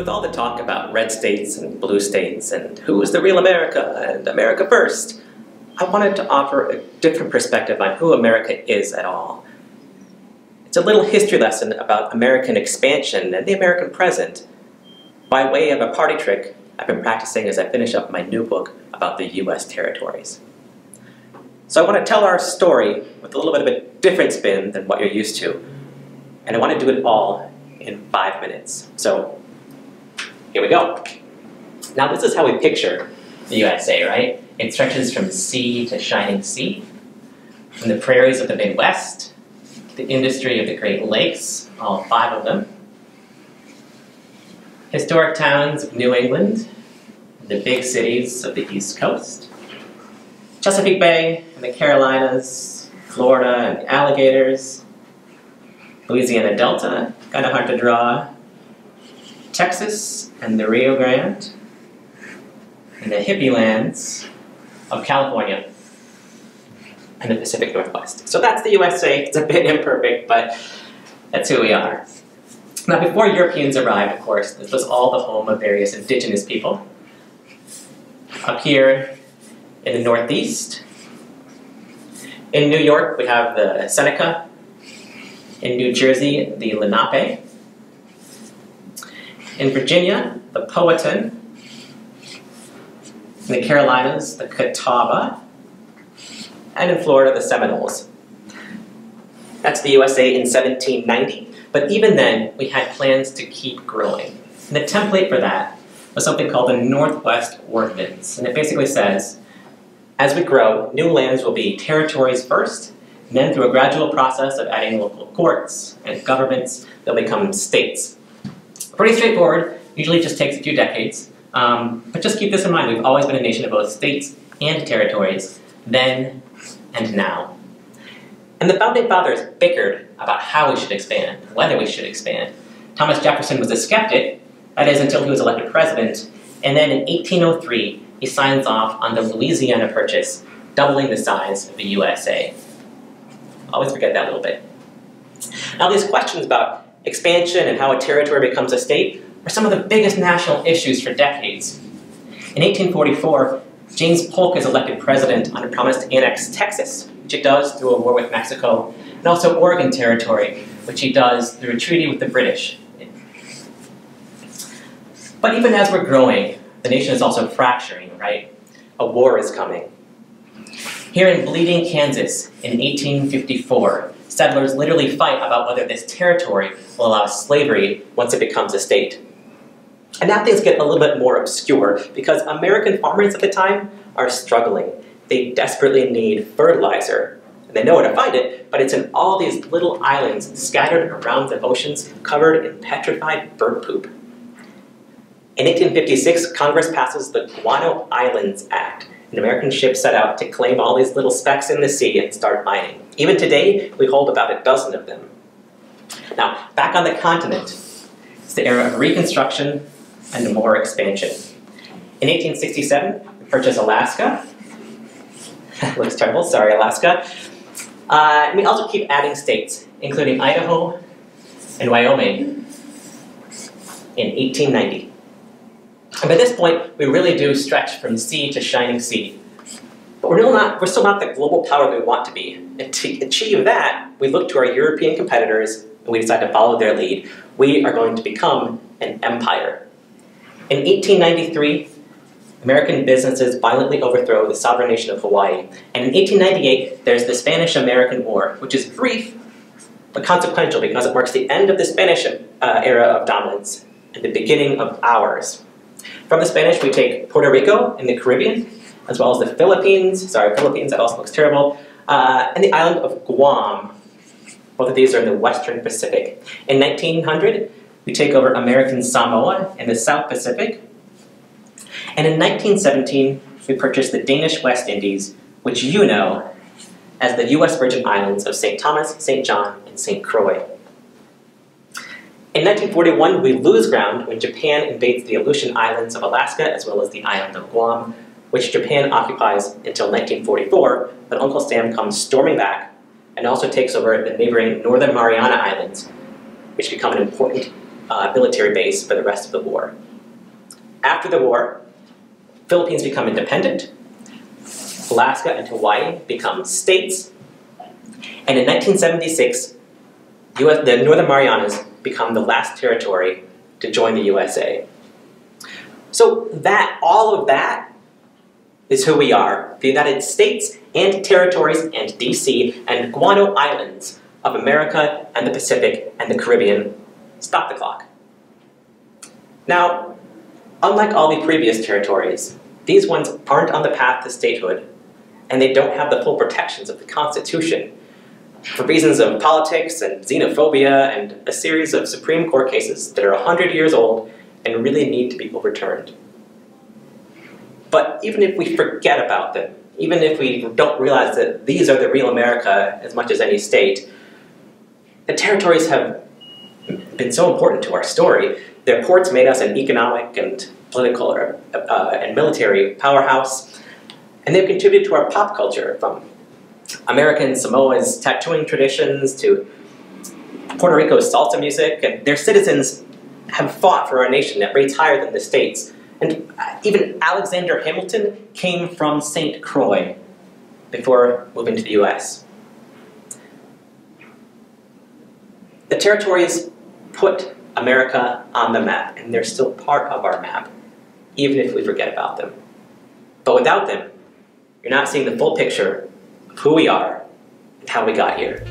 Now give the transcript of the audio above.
With all the talk about red states and blue states and who is the real America and America first, I wanted to offer a different perspective on who America is at all. It's a little history lesson about American expansion and the American present by way of a party trick I've been practicing as I finish up my new book about the U.S. territories. So I want to tell our story with a little bit of a different spin than what you're used to. And I want to do it all in five minutes. So here we go. Now this is how we picture the USA, right? It stretches from sea to shining sea, from the prairies of the Midwest, the industry of the Great Lakes, all five of them, historic towns of New England, the big cities of the East Coast, Chesapeake Bay and the Carolinas, Florida and the alligators, Louisiana Delta, kind of hard to draw, Texas and the Rio Grande, and the hippie lands of California and the Pacific Northwest. So that's the USA. It's a bit imperfect, but that's who we are. Now, before Europeans arrived, of course, this was all the home of various indigenous people. Up here in the Northeast, in New York, we have the Seneca. In New Jersey, the Lenape. In Virginia, the Powhatan. In the Carolinas, the Catawba. And in Florida, the Seminoles. That's the USA in 1790, but even then, we had plans to keep growing. And the template for that was something called the Northwest Ordinance, and it basically says, as we grow, new lands will be territories first, and then through a gradual process of adding local courts and governments, they'll become states. Pretty straightforward, usually just takes a few decades. Um, but just keep this in mind, we've always been a nation of both states and territories, then and now. And the Founding Fathers bickered about how we should expand, whether we should expand. Thomas Jefferson was a skeptic, that is until he was elected president, and then in 1803, he signs off on the Louisiana Purchase, doubling the size of the USA. Always forget that little bit. Now these questions about expansion and how a territory becomes a state are some of the biggest national issues for decades. In 1844, James Polk is elected president on a promise to annex Texas, which he does through a war with Mexico, and also Oregon Territory, which he does through a treaty with the British. But even as we're growing, the nation is also fracturing, right? A war is coming. Here in Bleeding, Kansas, in 1854, settlers literally fight about whether this territory will allow slavery once it becomes a state. And now things get a little bit more obscure because American farmers at the time are struggling. They desperately need fertilizer. And they know where to find it, but it's in all these little islands scattered around the oceans covered in petrified bird poop. In 1856, Congress passes the Guano Islands Act. An American ship set out to claim all these little specks in the sea and start mining. Even today, we hold about a dozen of them. Now, back on the continent, it's the era of Reconstruction and more expansion. In 1867, we purchased Alaska. Looks terrible, sorry, Alaska. Uh, and we also keep adding states, including Idaho and Wyoming in 1890. And by this point, we really do stretch from sea to shining sea. But we're still, not, we're still not the global power we want to be. And to achieve that, we look to our European competitors and we decide to follow their lead. We are going to become an empire. In 1893, American businesses violently overthrow the sovereign nation of Hawaii. And in 1898, there's the Spanish-American War, which is brief, but consequential because it marks the end of the Spanish uh, era of dominance and the beginning of ours. From the Spanish, we take Puerto Rico in the Caribbean, as well as the Philippines, sorry, Philippines, that also looks terrible, uh, and the island of Guam. Both of these are in the Western Pacific. In 1900, we take over American Samoa in the South Pacific. And in 1917, we purchase the Danish West Indies, which you know as the U.S. Virgin Islands of St. Thomas, St. John, and St. Croix. In 1941, we lose ground when Japan invades the Aleutian Islands of Alaska as well as the island of Guam, which Japan occupies until 1944, but Uncle Sam comes storming back and also takes over the neighboring Northern Mariana Islands, which become an important uh, military base for the rest of the war. After the war, Philippines become independent, Alaska and Hawaii become states, and in 1976, US, the Northern Marianas become the last territory to join the USA. So that, all of that is who we are. The United States and territories and DC and Guano Islands of America and the Pacific and the Caribbean. Stop the clock. Now, unlike all the previous territories, these ones aren't on the path to statehood, and they don't have the full protections of the Constitution. For reasons of politics and xenophobia and a series of Supreme Court cases that are 100 years old and really need to be overturned. But even if we forget about them, even if we don't realize that these are the real America as much as any state, the territories have been so important to our story. Their ports made us an economic and political uh, and military powerhouse, and they've contributed to our pop culture from American Samoa's tattooing traditions to Puerto Rico's salsa music, and their citizens have fought for a nation at rates higher than the states. And uh, even Alexander Hamilton came from St. Croix before moving to the US. The territories put America on the map, and they're still part of our map, even if we forget about them. But without them, you're not seeing the full picture who we are and how we got here.